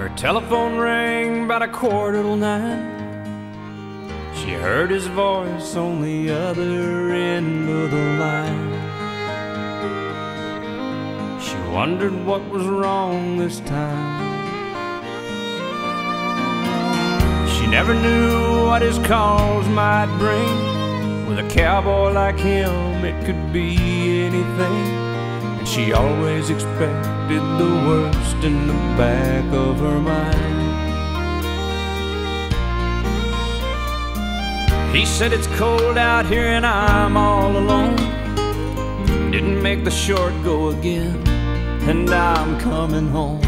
Her telephone rang about a quarter till nine. She heard his voice on the other end of the line. She wondered what was wrong this time. She never knew what his calls might bring. With a cowboy like him, it could be anything. She always expected the worst in the back of her mind. He said it's cold out here and I'm all alone. Didn't make the short go again, and I'm coming home.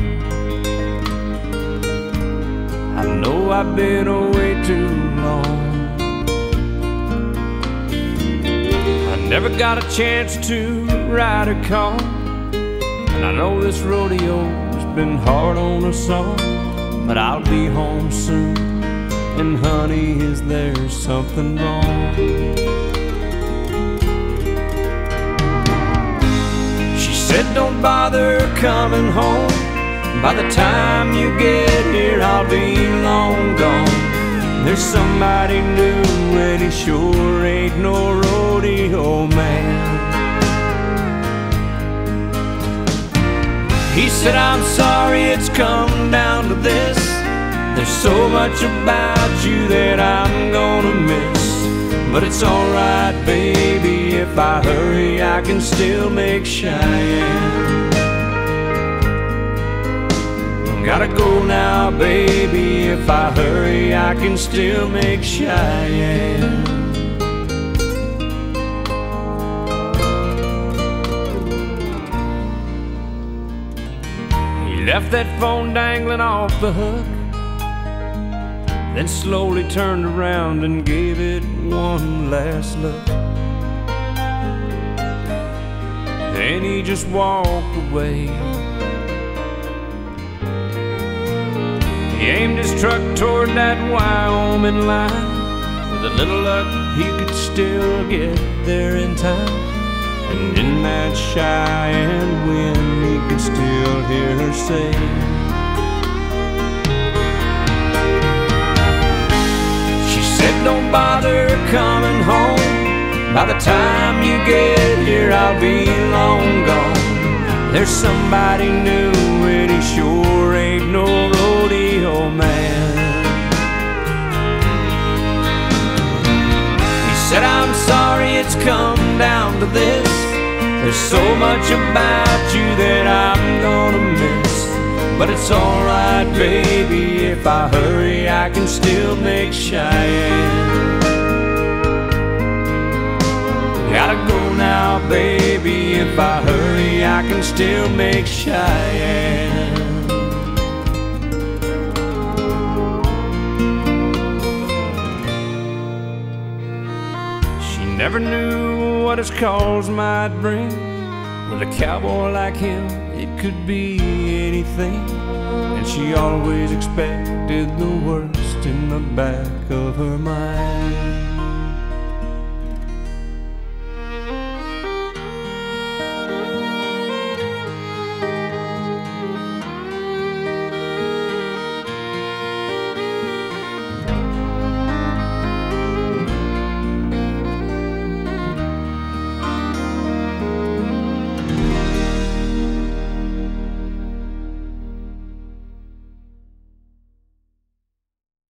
I know I've been away too long. Never got a chance to ride a car, and I know this rodeo's been hard on us all, but I'll be home soon. And honey, is there something wrong? She said, Don't bother coming home. By the time you get here, I'll be long gone. There's somebody new, and he sure ain't no rodeo man. He said, I'm sorry it's come down to this. There's so much about you that I'm gonna miss. But it's alright, baby, if I hurry, I can still make Cheyenne. Gotta go now, baby, if I hurry, I can still make Cheyenne. He left that phone dangling off the hook. Then slowly turned around and gave it one last look. Then he just walked away. He aimed his truck toward that Wyoming line. With a little luck, he could still get there in time. And in that Cheyenne wind, he could still hear her say. She said don't bother coming home By the time you get here I'll be long gone There's somebody new and he sure There's so much about you that I'm gonna miss but it's alright, baby, if I hurry, I can still make Cheyenne. Gotta go now, baby, if I hurry, I can still make Cheyenne. She never knew what his calls might bring. With a cowboy like him, it could be anything. And she always expected the worst in the back of her mind.